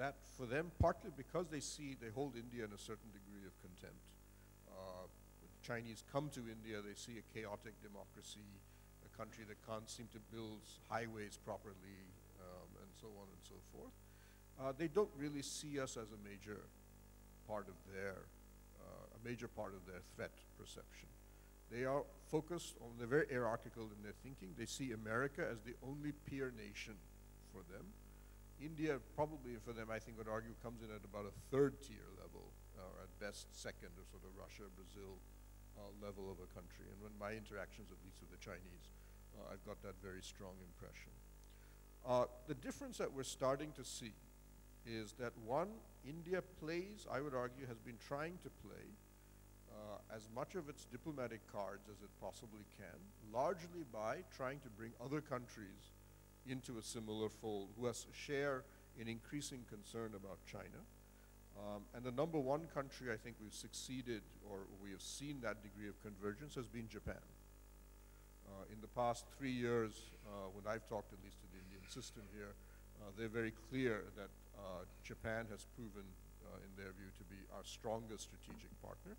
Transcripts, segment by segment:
that for them, partly because they see, they hold India in a certain degree of contempt. Uh, when Chinese come to India, they see a chaotic democracy, a country that can't seem to build highways properly, um, and so on and so forth. Uh, they don't really see us as a major part of their, uh, a major part of their threat perception. They are focused on, they're very hierarchical in their thinking. They see America as the only peer nation for them. India probably for them, I think would argue, comes in at about a third tier level, or at best second, or sort of Russia, Brazil uh, level of a country. And when my interactions, at least with the Chinese, uh, I've got that very strong impression. Uh, the difference that we're starting to see is that one, India plays, I would argue, has been trying to play uh, as much of its diplomatic cards as it possibly can, largely by trying to bring other countries into a similar fold who has a share in increasing concern about China. Um, and the number one country I think we've succeeded or we have seen that degree of convergence has been Japan. Uh, in the past three years, uh, when I've talked at least to the Indian system here, uh, they're very clear that uh, Japan has proven, uh, in their view, to be our strongest strategic partner.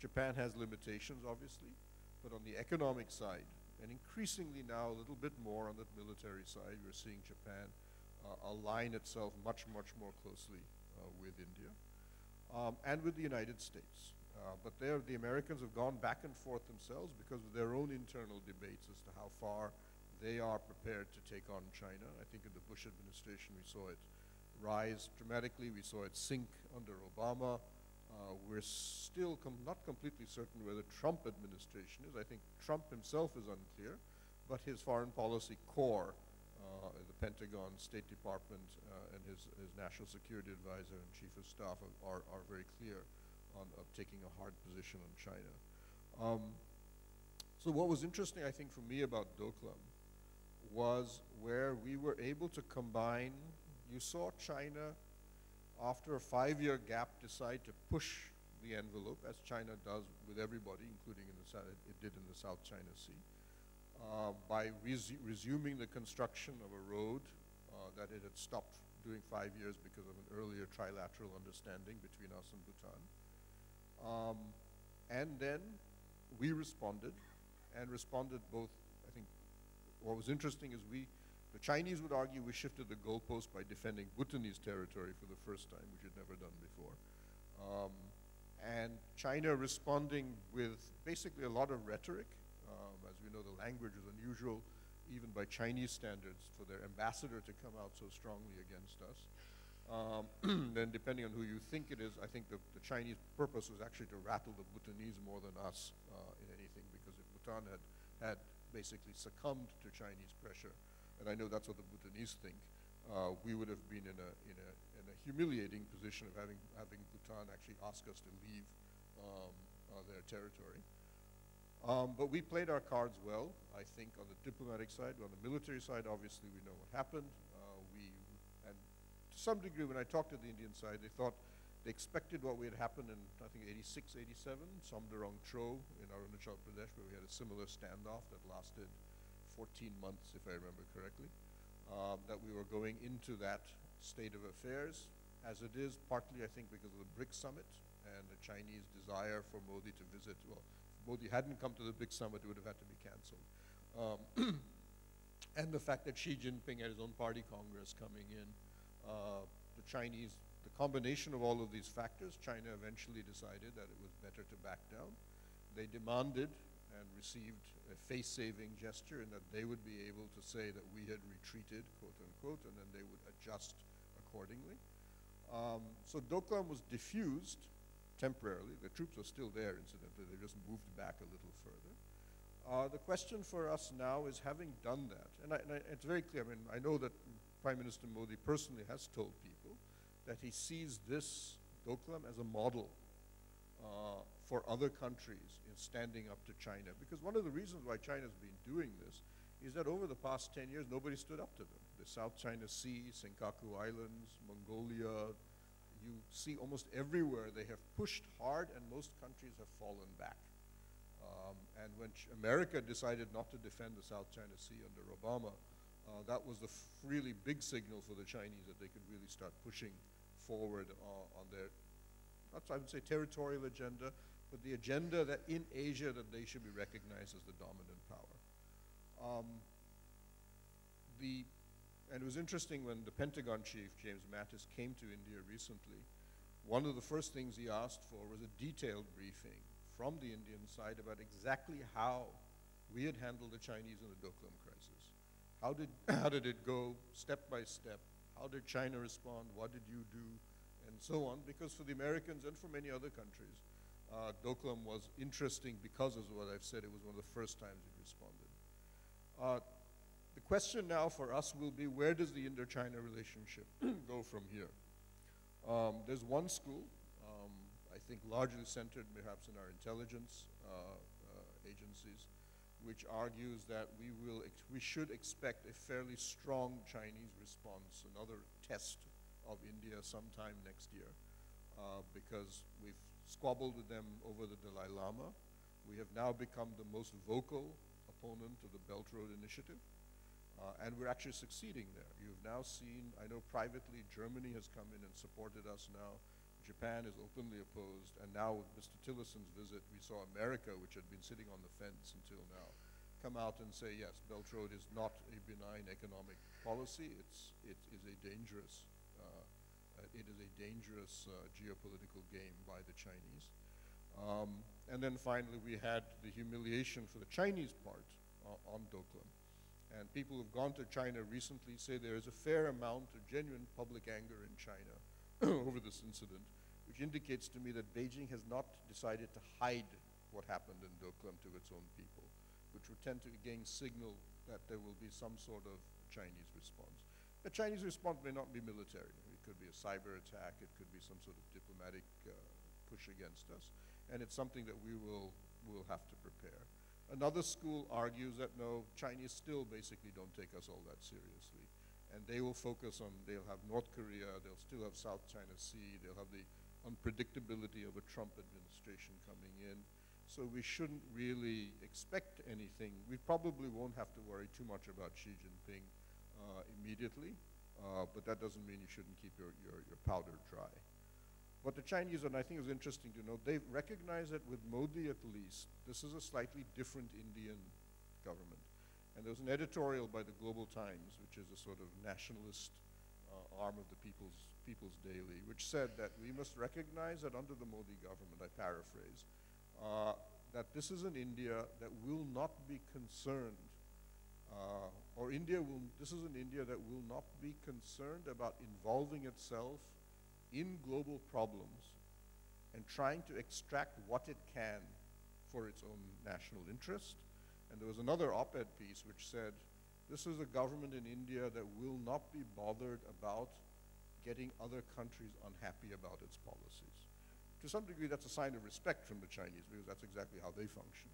Japan has limitations, obviously, but on the economic side, and increasingly now a little bit more on the military side, we're seeing Japan uh, align itself much, much more closely uh, with India um, and with the United States. Uh, but there, the Americans have gone back and forth themselves because of their own internal debates as to how far they are prepared to take on China. I think in the Bush administration we saw it rise dramatically. We saw it sink under Obama. Uh, we're still com not completely certain where the Trump administration is. I think Trump himself is unclear, but his foreign policy core, uh, the Pentagon, State Department, uh, and his, his national security advisor and chief of staff are, are very clear on taking a hard position on China. Um, so what was interesting, I think, for me about Doklam was where we were able to combine, you saw China after a five-year gap, decide to push the envelope, as China does with everybody, including in the it did in the South China Sea, uh, by resu resuming the construction of a road uh, that it had stopped doing five years because of an earlier trilateral understanding between us and Bhutan. Um, and then we responded, and responded both, I think, what was interesting is we the Chinese would argue we shifted the goalpost by defending Bhutanese territory for the first time, which had never done before. Um, and China responding with basically a lot of rhetoric. Um, as we know, the language is unusual, even by Chinese standards, for their ambassador to come out so strongly against us. Um, then depending on who you think it is, I think the, the, Chinese purpose was actually to rattle the Bhutanese more than us uh, in anything, because if Bhutan had, had basically succumbed to Chinese pressure, and I know that's what the Bhutanese think, uh, we would have been in a, in, a, in a humiliating position of having, having Bhutan actually ask us to leave um, uh, their territory. Um, but we played our cards well, I think, on the diplomatic side. On the military side, obviously, we know what happened. Uh, we, and to some degree, when I talked to the Indian side, they thought they expected what we had happened in, I think, 86, 87, Sumdorong Chu in Arunachal Pradesh, where we had a similar standoff that lasted 14 months, if I remember correctly, um, that we were going into that state of affairs, as it is, partly, I think, because of the BRICS summit and the Chinese desire for Modi to visit. Well, if Modi hadn't come to the BRICS summit, it would have had to be canceled. Um, and the fact that Xi Jinping had his own party congress coming in, uh, the Chinese, the combination of all of these factors, China eventually decided that it was better to back down. They demanded and received a face-saving gesture and that they would be able to say that we had retreated, quote unquote, and then they would adjust accordingly. Um, so Doklam was diffused temporarily. The troops are still there, incidentally. They just moved back a little further. Uh, the question for us now is having done that, and, I, and I, it's very clear, I mean, I know that Prime Minister Modi personally has told people that he sees this Doklam as a model uh, for other countries in standing up to China. Because one of the reasons why China's been doing this is that over the past 10 years, nobody stood up to them. The South China Sea, Senkaku Islands, Mongolia, you see almost everywhere they have pushed hard and most countries have fallen back. Um, and when America decided not to defend the South China Sea under Obama, uh, that was the really big signal for the Chinese that they could really start pushing forward uh, on their, I would say territorial agenda, but the agenda that in Asia that they should be recognized as the dominant power. Um, the, and it was interesting when the Pentagon chief, James Mattis, came to India recently, one of the first things he asked for was a detailed briefing from the Indian side about exactly how we had handled the Chinese in the Doklam crisis. How did, how did it go step by step? How did China respond? What did you do? And so on, because for the Americans and for many other countries, uh, Doklam was interesting because, of what I've said, it was one of the first times it responded. Uh, the question now for us will be, where does the Indo-China relationship go from here? Um, there's one school, um, I think largely centered perhaps in our intelligence uh, uh, agencies, which argues that we, will we should expect a fairly strong Chinese response, another test of India sometime next year, uh, because we've squabbled with them over the Dalai Lama. We have now become the most vocal opponent of the Belt Road Initiative, uh, and we're actually succeeding there. You've now seen, I know privately, Germany has come in and supported us now. Japan is openly opposed, and now with Mr. Tillerson's visit, we saw America, which had been sitting on the fence until now, come out and say, yes, Belt Road is not a benign economic policy, it's, it is a dangerous, it is a dangerous uh, geopolitical game by the Chinese. Um, and then finally, we had the humiliation for the Chinese part uh, on Doklam. And people who've gone to China recently say there is a fair amount of genuine public anger in China over this incident which indicates to me that Beijing has not decided to hide what happened in Doklam to its own people, which would tend to again signal that there will be some sort of Chinese response. The Chinese response may not be military. It could be a cyber attack. It could be some sort of diplomatic uh, push against us. And it's something that we will, will have to prepare. Another school argues that no, Chinese still basically don't take us all that seriously. And they will focus on, they'll have North Korea, they'll still have South China Sea, they'll have the unpredictability of a Trump administration coming in. So we shouldn't really expect anything. We probably won't have to worry too much about Xi Jinping uh, immediately, uh, but that doesn't mean you shouldn't keep your, your, your powder dry. But the Chinese, and I think it's interesting to note, they recognize that with Modi at least, this is a slightly different Indian government. And there was an editorial by the Global Times, which is a sort of nationalist uh, arm of the People's People's Daily, which said that we must recognize that under the Modi government, I paraphrase, uh, that this is an India that will not be concerned, uh, or India will, this is an India that will not be concerned about involving itself in global problems and trying to extract what it can for its own national interest. And there was another op-ed piece which said, this is a government in India that will not be bothered about getting other countries unhappy about its policies. To some degree, that's a sign of respect from the Chinese because that's exactly how they function.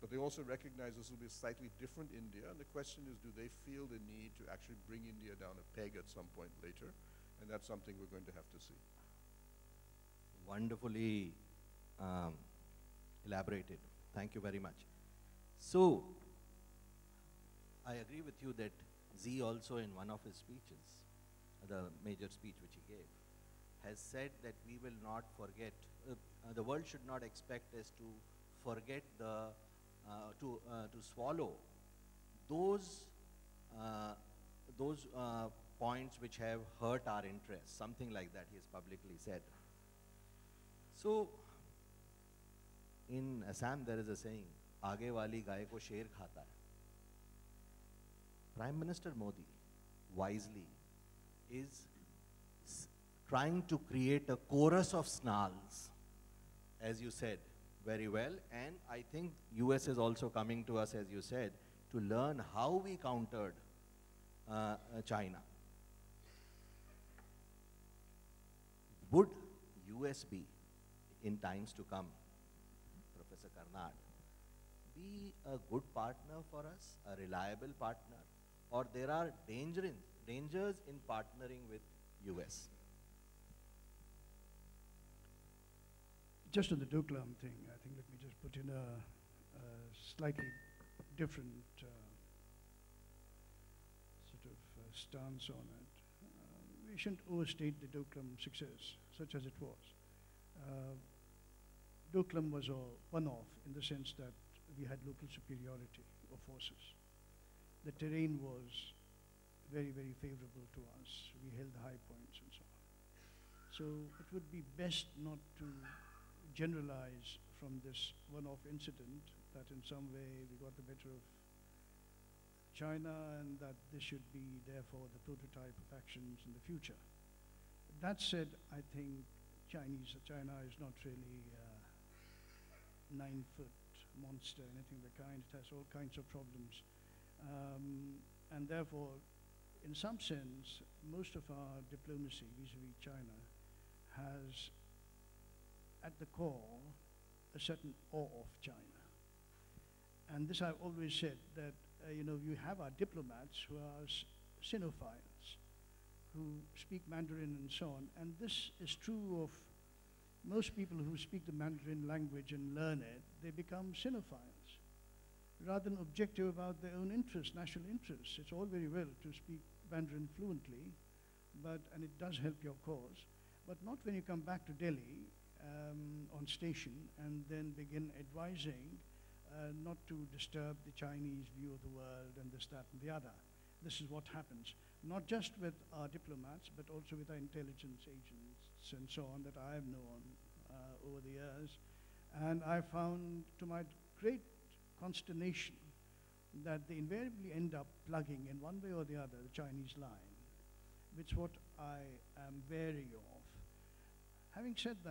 But they also recognize this will be a slightly different India, and the question is, do they feel the need to actually bring India down a peg at some point later? And that's something we're going to have to see. Wonderfully um, elaborated. Thank you very much. So, I agree with you that Xi also in one of his speeches the major speech which he gave, has said that we will not forget, uh, the world should not expect us to forget the, uh, to, uh, to swallow those, uh, those uh, points which have hurt our interests, something like that he has publicly said. So, in Assam there is a saying, आगे वाली गाय को शेर खाता है Prime Minister Modi wisely is trying to create a chorus of snarls, as you said very well. And I think US is also coming to us, as you said, to learn how we countered uh, uh, China. Would US be, in times to come, Professor Karnad, be a good partner for us, a reliable partner, or there are danger in, dangers in partnering with US? Just on the Doklam thing, I think let me just put in a, a slightly different uh, stance on it. Uh, we shouldn't overstate the Doklam success, such as it was. Uh, was a one-off in the sense that we had local superiority of forces. The terrain was very, very favorable to us. We held the high points and so on. So it would be best not to generalize from this one-off incident that in some way we got the better of China and that this should be therefore the prototype of actions in the future. That said, I think Chinese, China is not really a nine-foot monster, anything of the kind. It has all kinds of problems. Um, and therefore, in some sense, most of our diplomacy vis-a-vis China has at the core a certain awe of China. And this I've always said that, uh, you know, you have our diplomats who are Sinophiles, who speak Mandarin and so on. And this is true of most people who speak the Mandarin language and learn it, they become Sinophiles. Rather than objective about their own interests, national interests. It's all very well to speak Mandarin fluently, but, and it does help your cause, but not when you come back to Delhi um, on station and then begin advising uh, not to disturb the Chinese view of the world and this, that, and the other. This is what happens, not just with our diplomats, but also with our intelligence agents and so on that I have known uh, over the years. And I found, to my great consternation, that they invariably end up plugging in one way or the other the Chinese line, which is what I am wary of. Having said that,